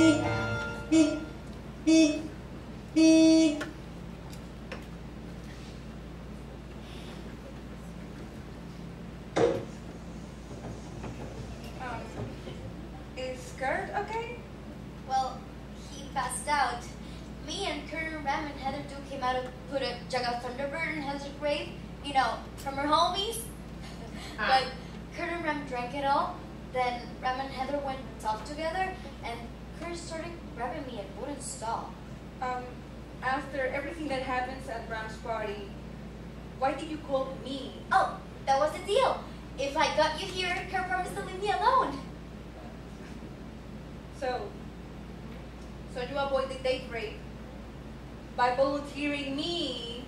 Beep. Um, is Kurt okay? Well, he passed out. Me and Colonel Ram and Heather Duke came out to put a jug of Thunderbird in Heather's grave, you know, from her homies. but Colonel Ram drank it all. Then Ram and Heather went off together, and Kurt started grabbing me and wouldn't stop. Um, after everything that happens at Ram's party, why did you call me? Oh, that was the deal. If I got you here, Kurt promised to leave me alone. So, so you avoided date rape by volunteering me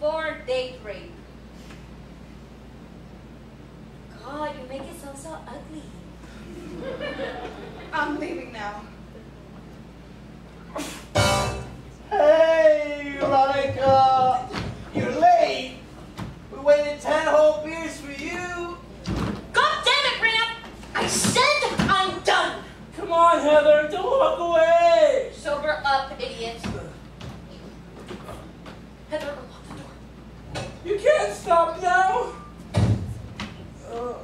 for date rape. God, you make it sound so ugly. I'm leaving now. Hey, Veronica! You're late! We waited ten whole beers for you! God damn it, Ram! I said I'm done! Come on, Heather, don't walk away! Sober up, idiot. Heather, unlock the door. You can't stop now! Uh,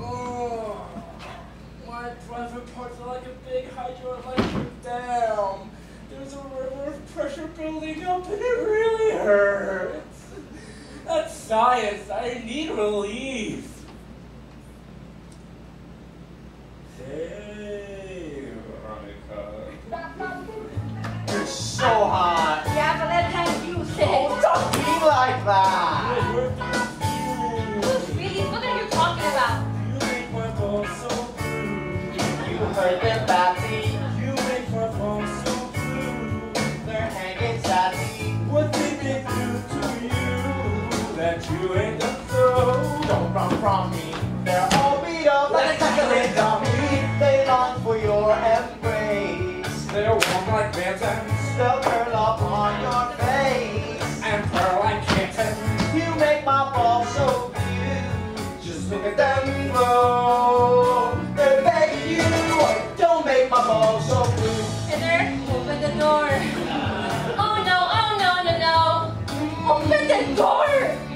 oh, my private parts are like a big hydroelectric dam. There's a river of pressure building up and it really hurts. That's science. I need relief. Hey, Veronica. You're so hot. Yeah, but that time you Oh, don't be like that. from me. They're all beat up like chocolate dummy. They long for your embrace. They're warm like mittens. They'll curl up on your face. And purr like kittens. You make my balls so cute. Just look at them glow. They beg you, don't make my balls so blue. Heather, open the door. oh no, oh no, no, no. Open the door!